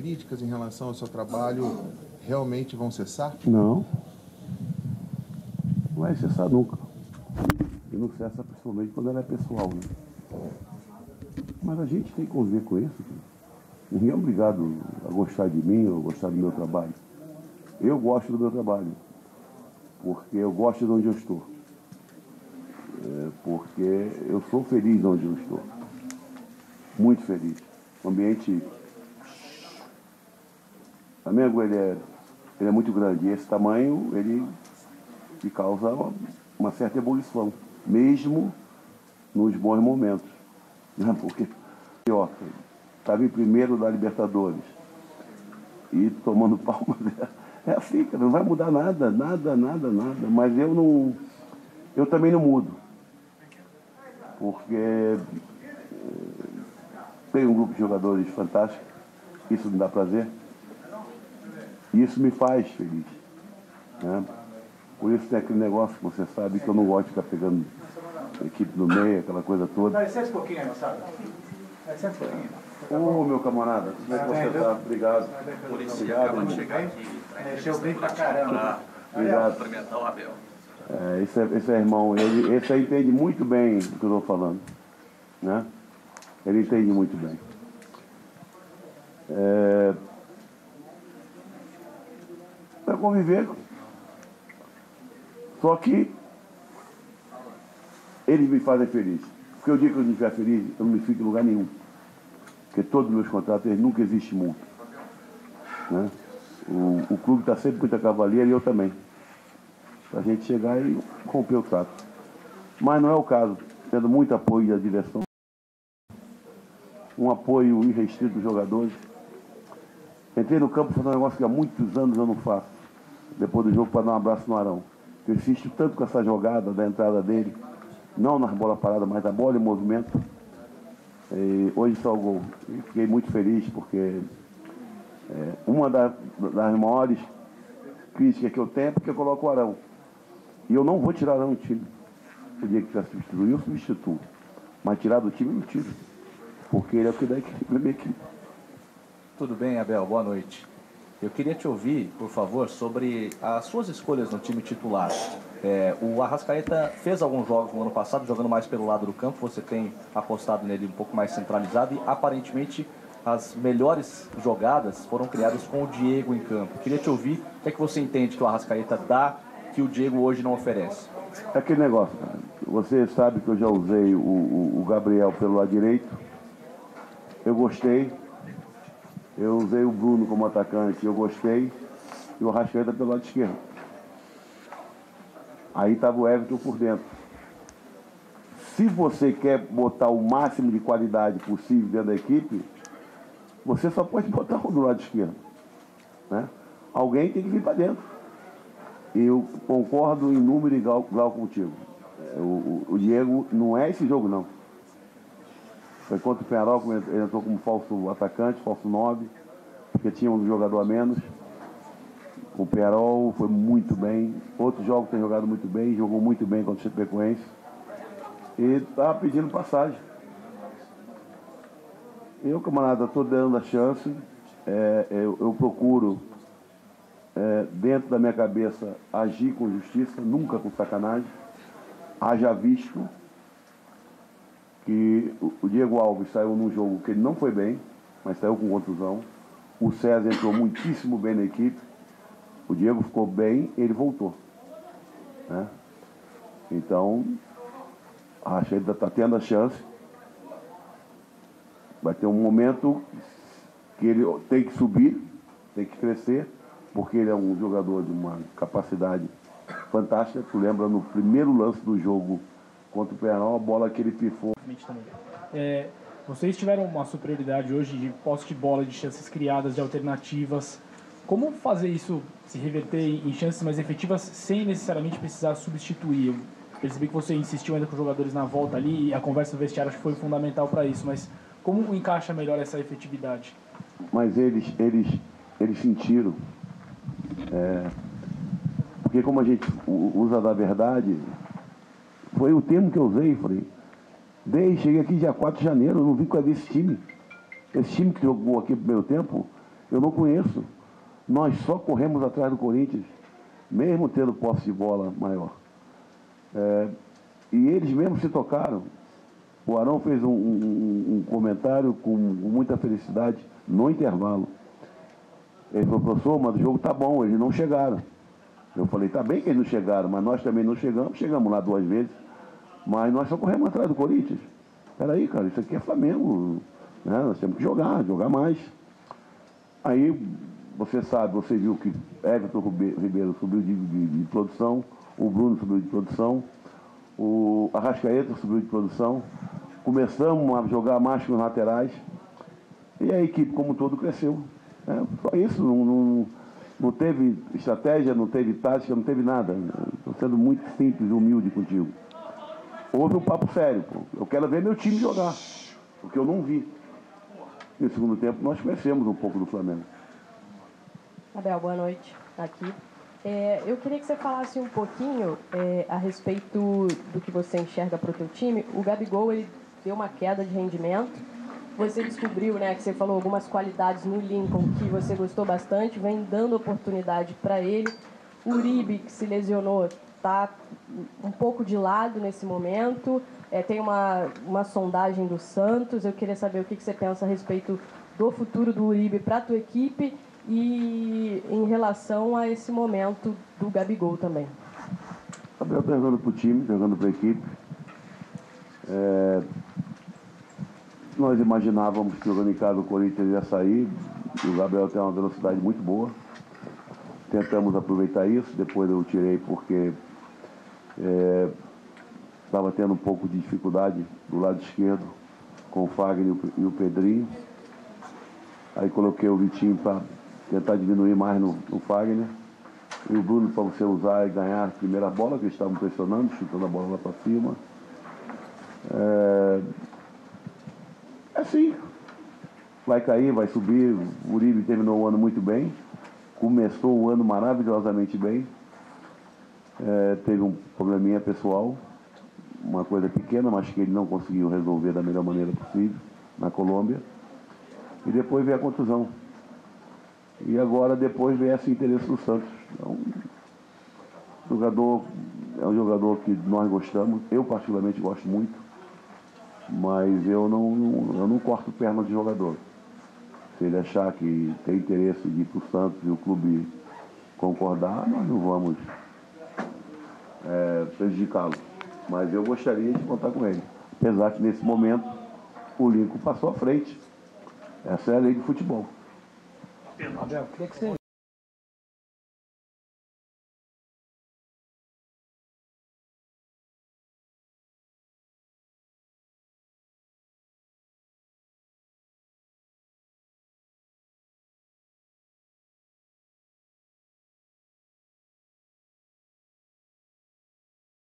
críticas em relação ao seu trabalho realmente vão cessar? Não. Não vai cessar nunca. E não cessa principalmente quando ela é pessoal, né? Mas a gente tem que conviver com isso. Ninguém é obrigado a gostar de mim ou gostar do meu trabalho. Eu gosto do meu trabalho, porque eu gosto de onde eu estou. É, porque eu sou feliz onde eu estou. Muito feliz. O ambiente. Amigo, ele é, ele é muito grande. E esse tamanho, ele me causa uma, uma certa ebulição, mesmo nos bons momentos. Né? Porque, ó, estava em primeiro da Libertadores e tomando palmas. É assim, cara, não vai mudar nada, nada, nada, nada. Mas eu não. Eu também não mudo. Porque eh, tem um grupo de jogadores fantástico, isso me dá prazer. E isso me faz feliz. Né? Por isso tem aquele negócio que você sabe que eu não gosto de ficar pegando a equipe no meio, aquela coisa toda. Dá licença um pouquinho moçada. Dá licença um pouquinho. Ô, meu camarada, como é que você está? Obrigado. Obrigado, acaba de chegar aqui. Mexeu bem pra caramba. Obrigado. Cumprimentar o Abel. É, esse, é, esse é irmão, ele, esse aí entende muito bem o que eu estou falando. Né? Ele entende muito bem. É, conviver. Só que eles me fazem feliz. Porque o dia que eu não estiver feliz, eu não me fico em lugar nenhum. Porque todos os meus contratos, eles nunca existe multa. Né? O, o clube está sempre com muita cavaleira e eu também. Para a gente chegar e romper o trato. Mas não é o caso. Tendo muito apoio da direção. Um apoio irrestrito dos jogadores. Entrei no campo fazendo um negócio que há muitos anos eu não faço. Depois do jogo para dar um abraço no Arão. Eu insisto tanto com essa jogada da entrada dele. Não nas bolas paradas, mas a bola em movimento. E hoje só o gol. E fiquei muito feliz porque é, uma da- das maiores críticas que eu tenho é porque eu coloco o Arão. E eu não vou tirar Arão do time. O dia que quiser substituir, eu substituo. Mas tirar do time, eu não tiro. Porque ele é o que dá na minha equipe. Tudo bem, Abel? Boa noite. Eu queria te ouvir, por favor, sobre as suas escolhas no time titular. É, o Arrascaeta fez alguns jogos no ano passado, jogando mais pelo lado do campo. Você tem apostado nele um pouco mais centralizado e aparentemente as melhores jogadas foram criadas com o Diego em campo. Queria te ouvir o que é que você entende que o Arrascaeta dá que o Diego hoje não oferece. É aquele negócio, cara. Você sabe que eu já usei o, o- o Gabriel pelo lado direito. Eu gostei. Eu usei o Bruno como atacante, eu gostei. E o Arrascaeta pelo lado esquerdo. Aí estava o Everton por dentro. Se você quer botar o máximo de qualidade possível dentro da equipe, você só pode botar um do lado esquerdo. Né? Alguém tem que vir para dentro. Eu concordo em número e grau, grau contigo. É, O, o- o Diego não é esse jogo, não. Foi contra o Penarol, ele entrou como falso atacante, falso 9, porque tinha um jogador a menos. O Penarol foi muito bem. Outros jogos tem jogado muito bem, jogou muito bem contra o Chapecoense. E estava pedindo passagem. Eu, camarada, estou dando a chance. É, eu, eu procuro é, dentro da minha cabeça, agir com justiça, nunca com sacanagem. Haja visto que o- Diego Alves saiu num jogo que ele não foi bem, mas saiu com contusão. O César entrou muitíssimo bem na equipe. O Diego ficou bem, ele voltou. né? Então, que ele está tendo a chance. Vai ter um momento que ele tem que subir, tem que crescer, porque ele é um jogador de uma capacidade fantástica. Tu lembra no primeiro lance do jogo contra o Penal, a bola que ele pifou. É, vocês tiveram uma superioridade hoje de posse de bola, de chances criadas, de alternativas. Como fazer isso se reverter em chances mais efetivas sem necessariamente precisar substituir? Eu percebi que você insistiu ainda com os jogadores na volta ali e a conversa no vestiário acho que foi fundamental para isso, mas como encaixa melhor essa efetividade? Mas eles, eles, eles sentiram. é, porque como a gente usa da verdade, foi o termo que eu usei, falei. Desde, cheguei aqui dia 4 de janeiro, não vi qual é desse time. Esse time que jogou aqui no primeiro tempo, Eu não conheço. Nós só corremos atrás do Corinthians, mesmo tendo posse de bola maior. É, e eles mesmos se tocaram. O Arão fez um, um- um comentário com muita felicidade no intervalo. Ele falou, professor, mas o jogo tá bom, eles não chegaram. Eu falei, tá bem que eles não chegaram, mas nós também não chegamos, chegamos lá duas vezes, mas nós só corremos atrás do Corinthians. Peraí, cara, isso aqui é Flamengo, né? nós temos que jogar, jogar mais. Aí, você sabe, você viu que Everton Ribeiro subiu de, de- de produção, o Bruno subiu de produção, o Arrascaeta subiu de produção, começamos a jogar mais com os laterais, e a equipe como um todo cresceu. né? Só isso, não, não, não teve estratégia, não teve tática, não teve nada. Estou sendo muito simples e humilde contigo. Houve um papo sério, pô. Eu quero ver meu time jogar, porque eu não vi. No segundo tempo, nós conhecemos um pouco do Flamengo. Abel, boa noite. Aqui. É, eu queria que você falasse um pouquinho é, a respeito do que você enxerga para o teu time. O Gabigol ele deu uma queda de rendimento. Você descobriu, né, que você falou algumas qualidades no Lincoln que você gostou bastante, vem dando oportunidade para ele. Uribe, que se lesionou, está um pouco de lado nesse momento. É, tem uma, uma sondagem do Santos. Eu queria saber o que, que você pensa a respeito do futuro do Uribe para a tua equipe e em relação a esse momento do Gabigol também. Gabriel está jogando para o time, jogando para a equipe. É, nós imaginávamos que o Corinthians ia sair. O Gabriel tem uma velocidade muito boa. Tentamos aproveitar isso, depois eu tirei porque estava tendo um pouco de dificuldade do lado esquerdo com o Fagner e o- e o Pedrinho. Aí coloquei o Vitinho para tentar diminuir mais no, no Fagner. E o Bruno para você usar e ganhar a primeira bola, que eles estavam pressionando, chutando a bola lá para cima. É... é assim. Vai cair, vai subir. O Uribe terminou o ano muito bem. Começou o ano maravilhosamente bem. É, teve um probleminha pessoal, uma coisa pequena, mas que ele não conseguiu resolver da melhor maneira possível na Colômbia. E depois veio a contusão. E agora depois veio esse interesse do Santos. Então, jogador é um jogador que nós gostamos, eu particularmente gosto muito, mas eu não, eu não corto perna de jogador. Se ele achar que tem interesse de ir para o Santos e o clube concordar, nós não vamos é, prejudicá-lo. Mas eu gostaria de contar com ele. Apesar que nesse momento o Lincoln passou à frente. Essa é a lei do futebol. Abel, que você